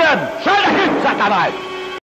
Mädchen, schnell dahin, sagt er mal.